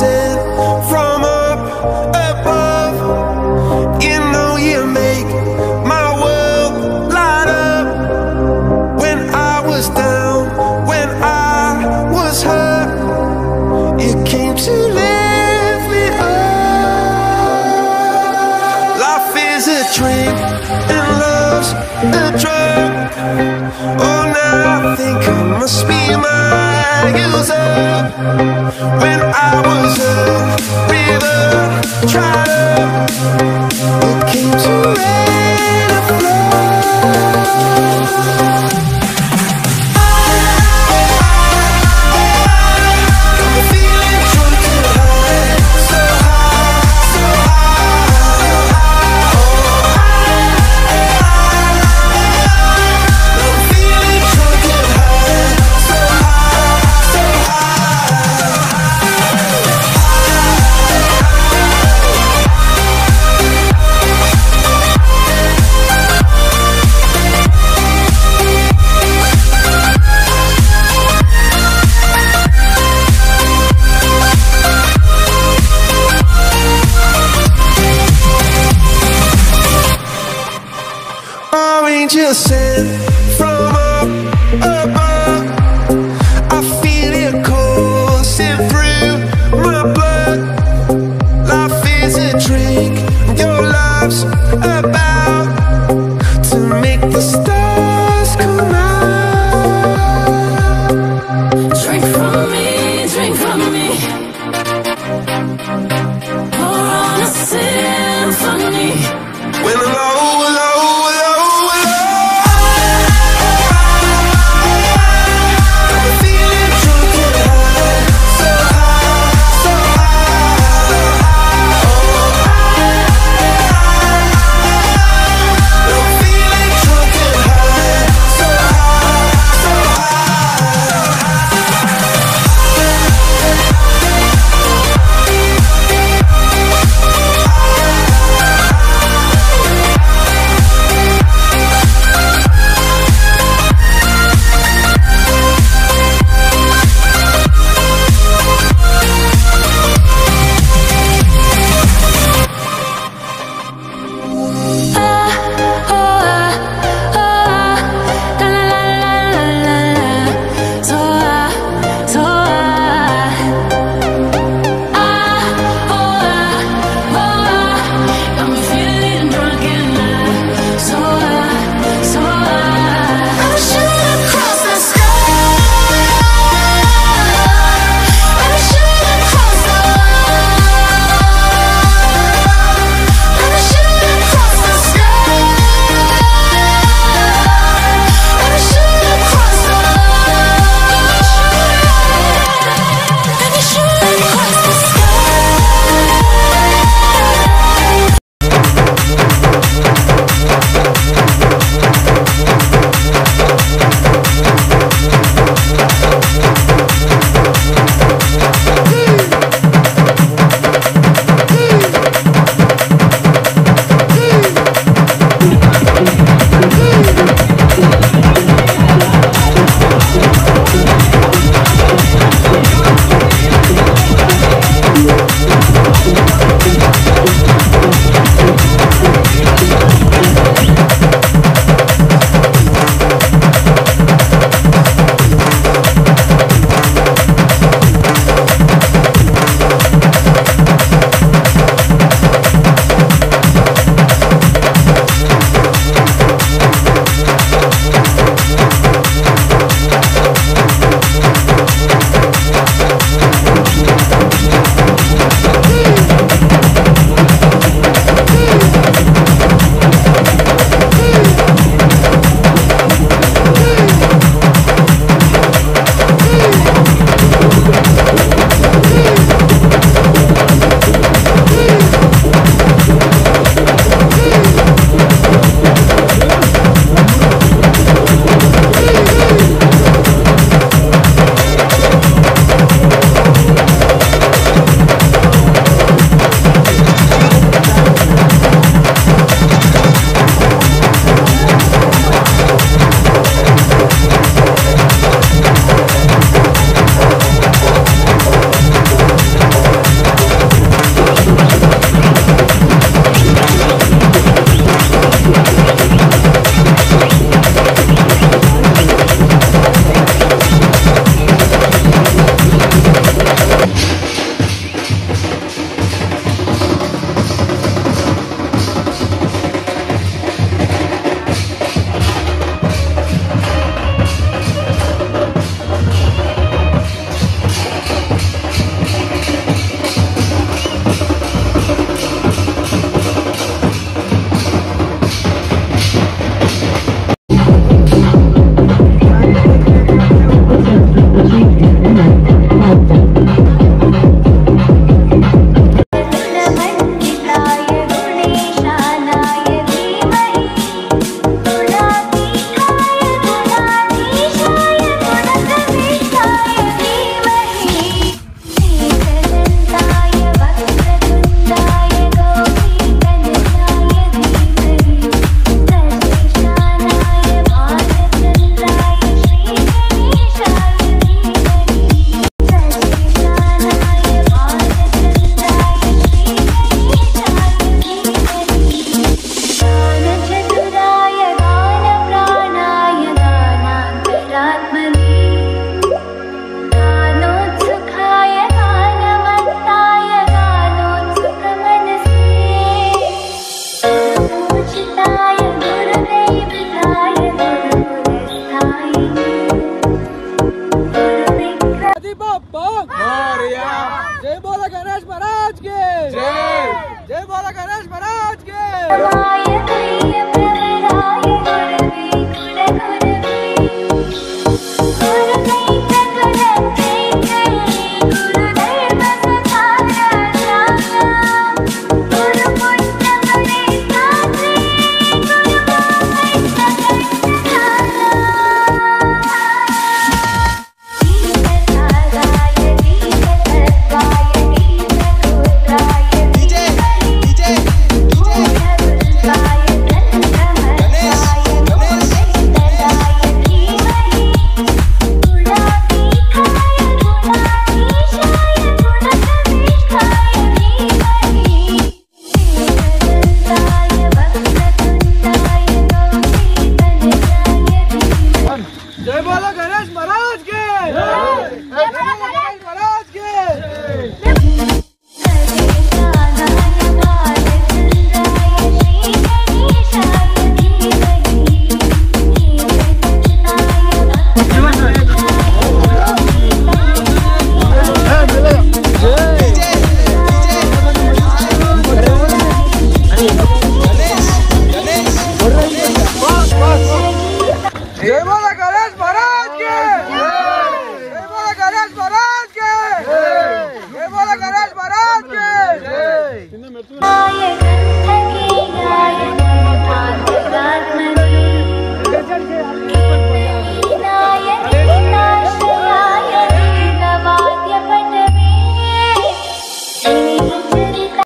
from up above. Know you make my world light up. When I was down, when I was hurt, you came to lift me up. Life is a dream and love's a drug. Oh, now think I must be my user. When I was a river tribe It came to rain.